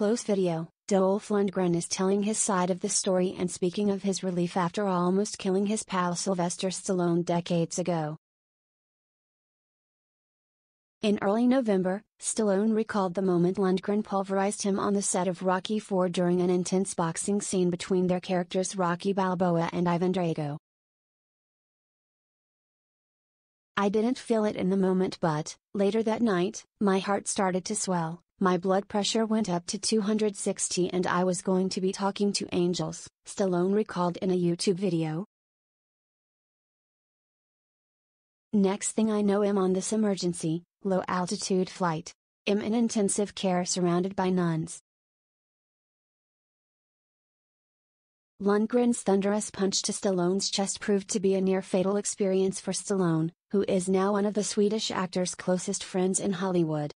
close video, Dolph Lundgren is telling his side of the story and speaking of his relief after almost killing his pal Sylvester Stallone decades ago. In early November, Stallone recalled the moment Lundgren pulverized him on the set of Rocky IV during an intense boxing scene between their characters Rocky Balboa and Ivan Drago. I didn't feel it in the moment but, later that night, my heart started to swell, my blood pressure went up to 260 and I was going to be talking to angels, Stallone recalled in a YouTube video. Next thing I know I'm on this emergency, low altitude flight. I'm in intensive care surrounded by nuns. Lundgren's thunderous punch to Stallone's chest proved to be a near fatal experience for Stallone, who is now one of the Swedish actor's closest friends in Hollywood.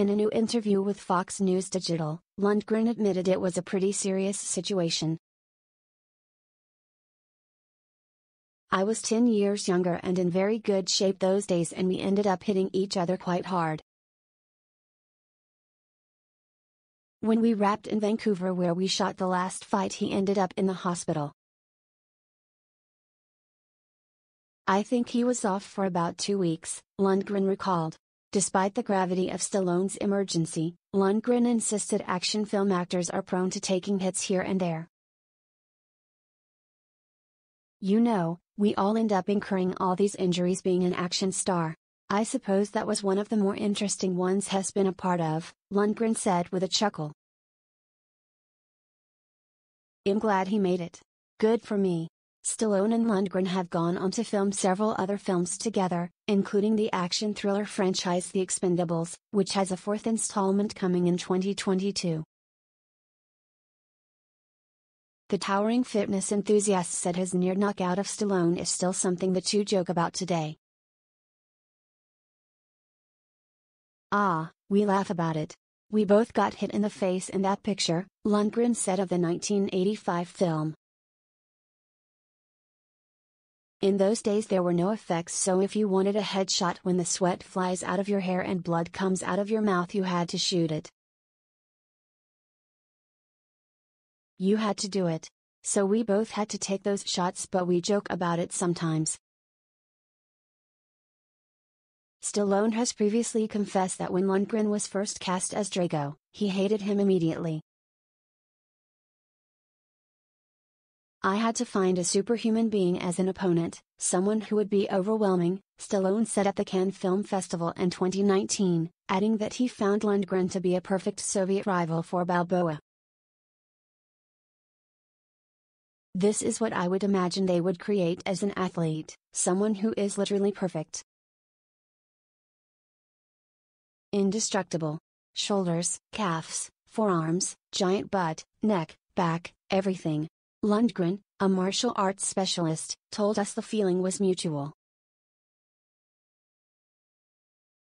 In a new interview with Fox News Digital, Lundgren admitted it was a pretty serious situation, I was 10 years younger and in very good shape those days and we ended up hitting each other quite hard. When we wrapped in Vancouver where we shot the last fight he ended up in the hospital. I think he was off for about two weeks, Lundgren recalled. Despite the gravity of Stallone's emergency, Lundgren insisted action film actors are prone to taking hits here and there. You know, we all end up incurring all these injuries being an action star. I suppose that was one of the more interesting ones has been a part of, Lundgren said with a chuckle. I'm glad he made it. Good for me. Stallone and Lundgren have gone on to film several other films together, including the action thriller franchise The Expendables, which has a fourth installment coming in 2022. The towering fitness enthusiast said his near knockout of Stallone is still something the two joke about today. Ah, we laugh about it. We both got hit in the face in that picture, Lundgren said of the 1985 film. In those days there were no effects so if you wanted a headshot when the sweat flies out of your hair and blood comes out of your mouth you had to shoot it. You had to do it. So we both had to take those shots but we joke about it sometimes. Stallone has previously confessed that when Lundgren was first cast as Drago, he hated him immediately. I had to find a superhuman being as an opponent, someone who would be overwhelming, Stallone said at the Cannes Film Festival in 2019, adding that he found Lundgren to be a perfect Soviet rival for Balboa. This is what I would imagine they would create as an athlete, someone who is literally perfect. Indestructible. Shoulders, calves, forearms, giant butt, neck, back, everything. Lundgren, a martial arts specialist, told us the feeling was mutual.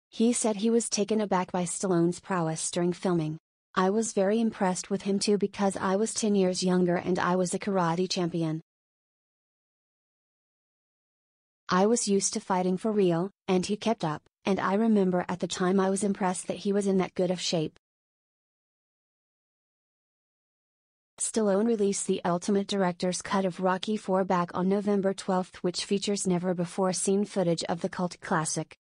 He said he was taken aback by Stallone's prowess during filming. I was very impressed with him too because I was 10 years younger and I was a karate champion. I was used to fighting for real, and he kept up, and I remember at the time I was impressed that he was in that good of shape. Stallone released the Ultimate Director's Cut of Rocky IV back on November 12 which features never before seen footage of the cult classic.